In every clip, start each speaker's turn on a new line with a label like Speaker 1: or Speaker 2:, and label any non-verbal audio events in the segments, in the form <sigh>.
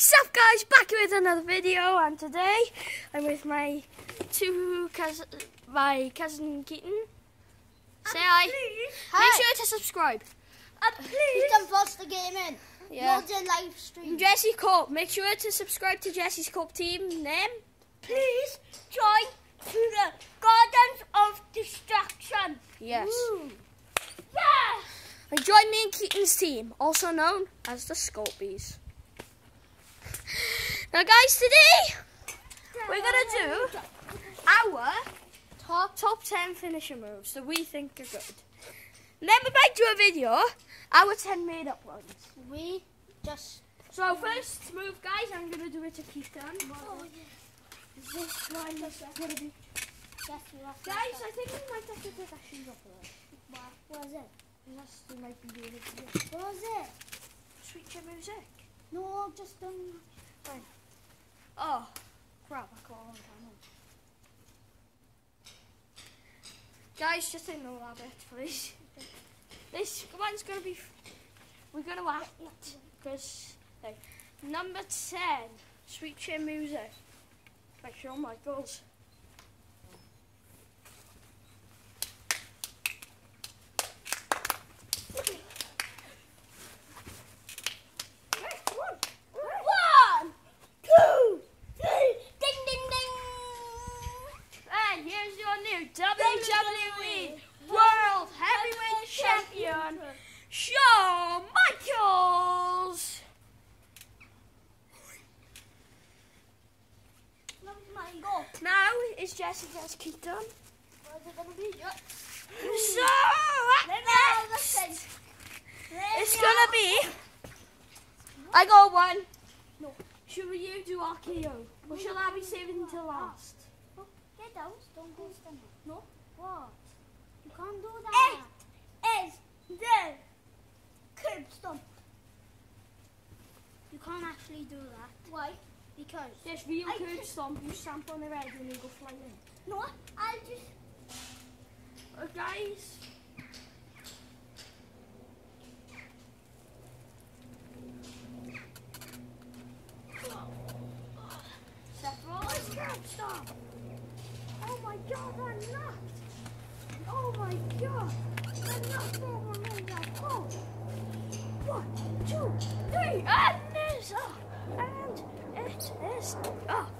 Speaker 1: Sup guys, back with another video and today I'm with my two cousin, my cousin Keaton. Uh, Say hi. Make sure to subscribe.
Speaker 2: And please don't post the game in.
Speaker 1: Yeah.
Speaker 2: Not the live stream.
Speaker 1: Jesse Corp, make sure to subscribe to Jesse's Corp team name.
Speaker 2: Please join to the Gardens of Destruction.
Speaker 1: Yes.
Speaker 2: Woo. Yeah.
Speaker 1: And join me in Keaton's team, also known as the Scorpies. Now guys, today we're gonna do our top top ten finisher moves that we think are good. And then we might do a video, our ten made up ones.
Speaker 2: We just.
Speaker 1: So first move guys, I'm gonna do it to Keaton.
Speaker 2: Oh, yeah.
Speaker 1: This one is gonna be
Speaker 2: Yes, we have to
Speaker 1: Guys. I think we might have to take our shoes off of this.
Speaker 2: What what was it?
Speaker 1: Unless we might be doing it together.
Speaker 2: What was it?
Speaker 1: Sweet chin music.
Speaker 2: No, I've just don't.
Speaker 1: Oh, crap, I caught. Guys, just ignore that bit, please. <laughs> This one's gonna be. We're gonna act because like, number ten, Sweet Chin Music by Shawn Michaels.
Speaker 2: One, two, three. Ding, ding, ding.
Speaker 1: And here's your new WWE World Heavyweight Champion, Shawn Michaels.
Speaker 2: That was my goal.
Speaker 1: Now is Jesse just keep done.
Speaker 2: What is it gonna be? Yeah.
Speaker 1: So
Speaker 2: Let me know the
Speaker 1: next,
Speaker 2: thing. Let
Speaker 1: it's gonna be. I got one.
Speaker 2: No.
Speaker 1: Should you do RKO, or shall I be saving until last?
Speaker 2: Get down. Don't go stand. No. What? You can't do
Speaker 1: that.
Speaker 2: that.
Speaker 1: is the
Speaker 2: curb stomp. You can't actually do that. Why? Because.
Speaker 1: this real
Speaker 2: I-
Speaker 1: curb stomp. You stamp on the head and you go flying.
Speaker 2: No, I'll just.
Speaker 1: Uh, guys. Seth Rollins curb stomp. Oh my God, I'm knocked. Oh my God, I'm knocked over that hole. One, two, three, and it's up, up.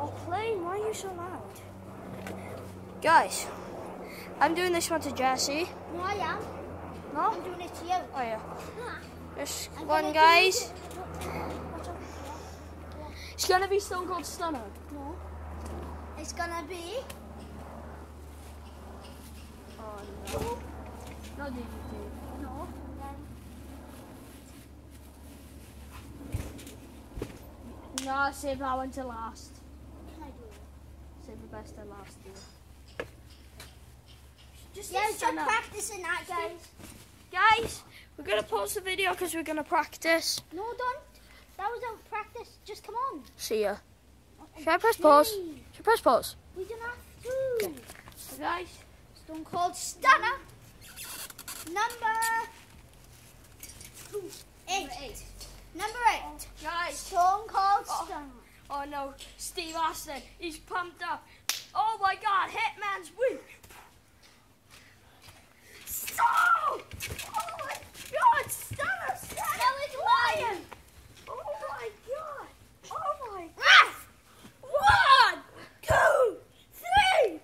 Speaker 1: Oh, plane, why are you so loud? Guys, I'm doing this one to Jesse.
Speaker 2: No, I am.
Speaker 1: No?
Speaker 2: I'm doing it to you.
Speaker 1: Oh yeah.
Speaker 2: Ah,
Speaker 1: This
Speaker 2: I'm
Speaker 1: one, guys.
Speaker 2: it. Watch out.
Speaker 1: It's gonna be Stone Cold Stunner.
Speaker 2: No. It's gonna be.
Speaker 1: Oh no. No DDT.
Speaker 2: No. Then
Speaker 1: No, save that one to last.
Speaker 2: can I do it?
Speaker 1: Save the best to last. Dear. Just
Speaker 2: Yeah, stop practicing that, guys.
Speaker 1: Guys, we're gonna pause the video because we're gonna practice.
Speaker 2: No, don't. That was a practice. Just come on.
Speaker 1: See ya. Should I press pause? Should I press pause?
Speaker 2: We don't have to.
Speaker 1: So guys,
Speaker 2: Stone Cold Stunner. Number eight. Number eight.
Speaker 1: guys.
Speaker 2: Stone Cold
Speaker 1: Oh.
Speaker 2: Stunner.
Speaker 1: Oh no, Steve Austin. He's pumped up. Oh my God, Hitman's weak. So, oh my God, Stunner, Stunner,
Speaker 2: That was
Speaker 1: Lion. Oh my God. Oh my God. One, two, three.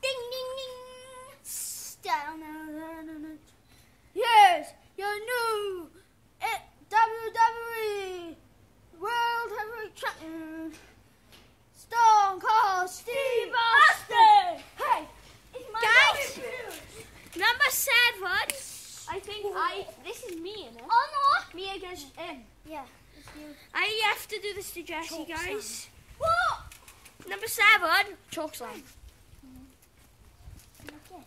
Speaker 2: Ding ding ding. Stunner.
Speaker 1: Yes, your new eh, WWE World Heavyweight Champion, Stone Cold Steve Austin. Hey,
Speaker 2: It's my
Speaker 1: Guys.
Speaker 2: debut.
Speaker 1: number seven. I think I. This is me in it. Me against him.
Speaker 2: no. Yeah.
Speaker 1: I have to do this to Jesse, guys.
Speaker 2: What?
Speaker 1: Number seven, choke slam.
Speaker 2: Okay.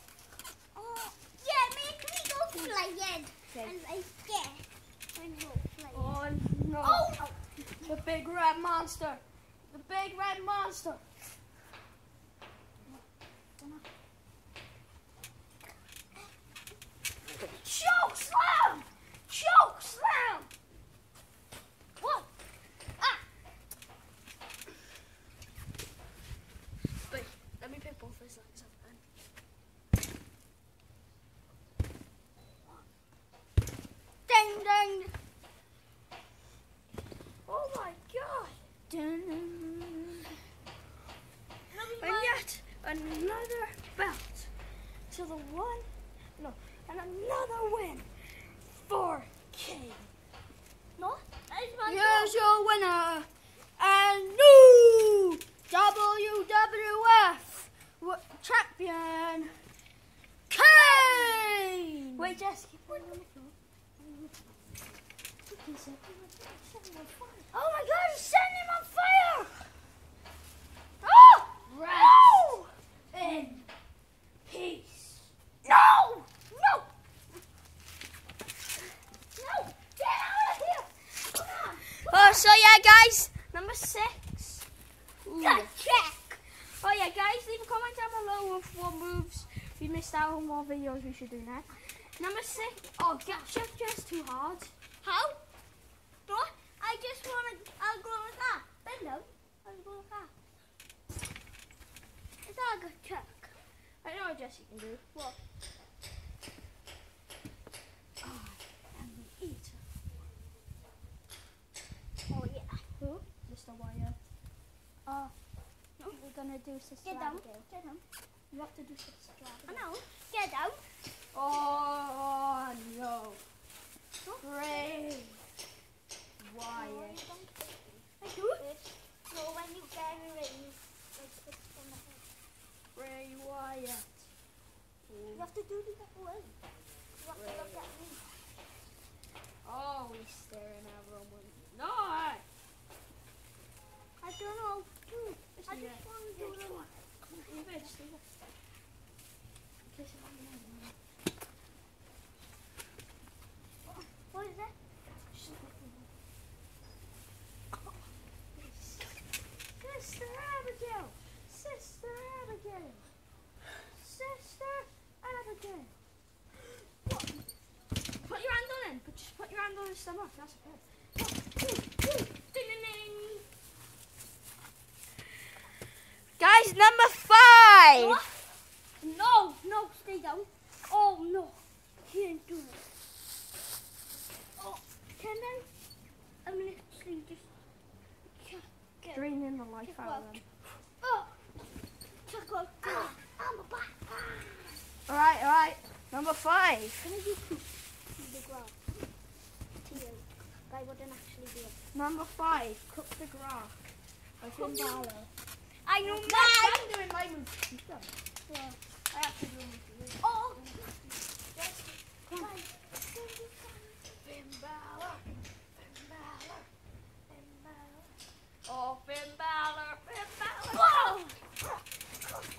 Speaker 2: Oh, yeah, make me go flying.
Speaker 1: Okay.
Speaker 2: And I get. And go flying.
Speaker 1: Oh no!
Speaker 2: Oh!
Speaker 1: The big red monster. The big red monster. dang. Oh my god. And yet another belt to the one, no, and another win for King.
Speaker 2: No?
Speaker 1: Here's your winner and new WWF champion, Kane!
Speaker 2: Wait, Jess, keep on the floor.
Speaker 1: Oh my God! He's setting him on fire! Ah! Oh!
Speaker 2: Right.
Speaker 1: No! In peace. No! No! No! Get out of here! Come on! Oh, so yeah, guys, number six. Ooh.
Speaker 2: check.
Speaker 1: Oh yeah, guys, leave a comment down below with what moves you missed out on what videos we should do next. Number six. Oh, get chef just too hard.
Speaker 2: How? What? I just want to. I'll go like that. Bend down. I'll go like that. Is that a good check?
Speaker 1: I know what Jesse can do.
Speaker 2: What?
Speaker 1: Oh, I am the eater.
Speaker 2: Oh yeah.
Speaker 1: Who? Mr. Wyatt.
Speaker 2: Oh. No. We're gonna do Sister
Speaker 1: Get down.
Speaker 2: Get down.
Speaker 1: You have to do Sister
Speaker 2: I know. Get down.
Speaker 1: Oh no. Bray. Wyatt.
Speaker 2: I do it. So when you get it, you like this on the head.
Speaker 1: Bray Wyatt.
Speaker 2: You have to do it that way. You have to look at me.
Speaker 1: Always staring at Roman. No! I-
Speaker 2: I don't know. Hmm.
Speaker 1: Just
Speaker 2: I
Speaker 1: leave
Speaker 2: just
Speaker 1: it.
Speaker 2: want to do
Speaker 1: Yeah,
Speaker 2: it.
Speaker 1: come on. Come on, leave it, just leave it. Kiss it on the nose.
Speaker 2: What is that?
Speaker 1: Just leave it. Sister Abigail! Sister Abigail! Sister Abigail! What? Put your hand on him. Put, just put your hand on his stomach. That's okay. Guys, number five.
Speaker 2: What? No, no, stay down. Oh no, can't do it. Oh, can I? I'm literally just
Speaker 1: Draining the life out of them.
Speaker 2: Oh, check out. Ah, I'm a back.
Speaker 1: All right, all right. Number five.
Speaker 2: Can I do poop in the ground? To you. I wouldn't actually do it.
Speaker 1: Number five. Coup de Grace. By Finn Balor.
Speaker 2: I know
Speaker 1: I'm doing my move.
Speaker 2: Yeah.
Speaker 1: I have to do my move.
Speaker 2: Oh.
Speaker 1: Come on. Finn Balor. Finn Balor. Finn Balor. Oh, Finn Balor. Finn Balor.
Speaker 2: Whoa!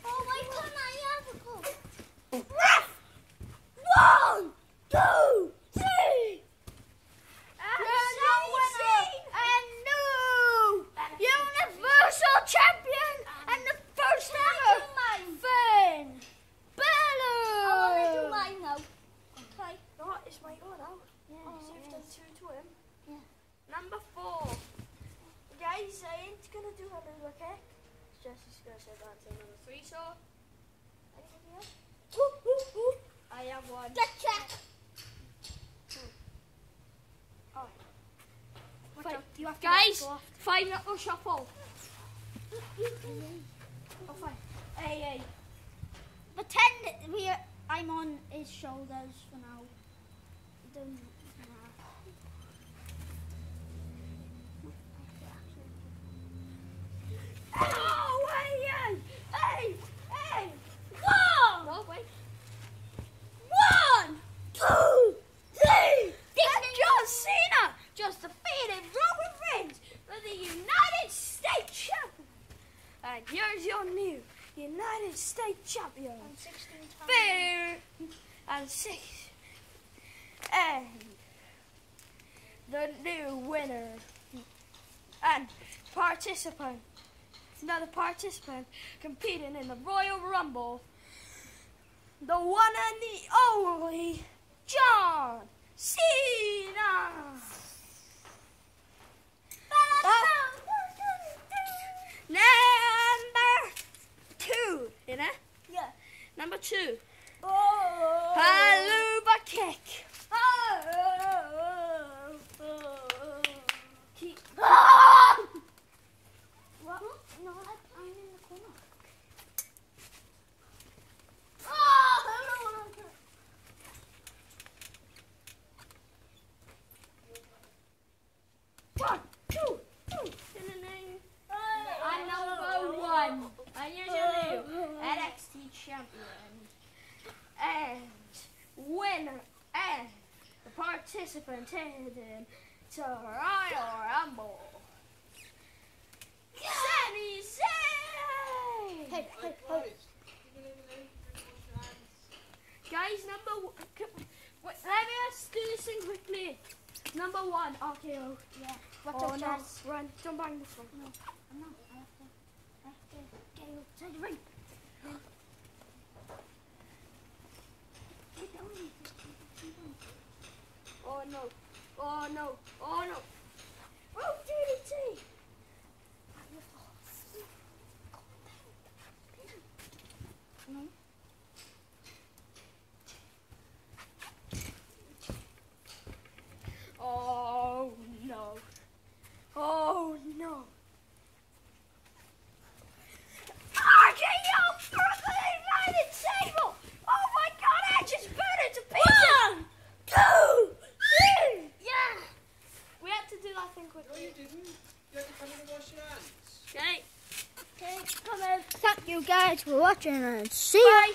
Speaker 2: Oh my god, I have a cold.
Speaker 1: One, two, three. You're the winner and new Universal Champion and the first ever Finn
Speaker 2: I want to do
Speaker 1: Balor.
Speaker 2: mine now. Okay.
Speaker 1: No, it's my go now.
Speaker 2: Yeah,
Speaker 1: Oh, so you've done two to him.
Speaker 2: Yeah.
Speaker 1: Number four. Guys, I ain't gonna do a little okay? Jesse's gonna say that to number three, so. Anybody else? Woo, woo, woo. I have one.
Speaker 2: Check.
Speaker 1: Oh.
Speaker 2: Watch You have to
Speaker 1: Guys,
Speaker 2: go off.
Speaker 1: five knuckle shuffle. Oh, fine. Hey, hey.
Speaker 2: Pretend we are, I'm on his shoulders for now. Don't.
Speaker 1: Oh, hey, hey, hey, hey. Whoa! No, wait. One, two, three. And John Cena just defeated Roman Reigns for the United States champion. And here's your new United States champion.
Speaker 2: I'm 16 times.
Speaker 1: Fair and six. And the new winner and participant, another participant competing in the Royal Rumble, the one and the only John Cena. Number two, you know?
Speaker 2: Yeah.
Speaker 1: Number two kick. kick.
Speaker 2: what? No, I'm in the corner.
Speaker 1: I'm number one. I'm usually NXT champion and winner participant in to Royal Rumble. Sami Zayn!
Speaker 2: Hey, hey, hey.
Speaker 1: Guys, number one, wait, let me just do this thing quickly. Number one, RKO.
Speaker 2: Oh, yeah.
Speaker 1: Watch
Speaker 2: Oh, no.
Speaker 1: Run, don't bang this one.
Speaker 2: No, I'm not. I have to, I have to get
Speaker 1: Outside the ring.
Speaker 2: Get down in
Speaker 1: Oh no. Oh no. Oh no. Oh, DDT.
Speaker 2: No.
Speaker 1: Oh no. Oh no. RKO Brooklyn United table. Oh my god, I just burned it to pieces. One, two, three. Yeah. We had to do that thing
Speaker 3: No,
Speaker 1: quickly.
Speaker 3: you didn't. You had to come in and wash your hands.
Speaker 1: Okay.
Speaker 2: Okay, come in. Thank you guys for watching and see you.
Speaker 1: Bye.